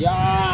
Yeah.